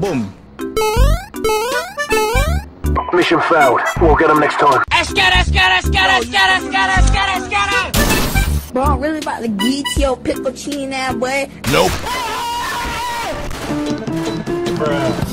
Boom. Mission failed. We'll get them next time. Escada, escada, escada, escada, escada, escada, escada. Bro, I'm really about to get to your pickle chin that way. Nope. Bruh.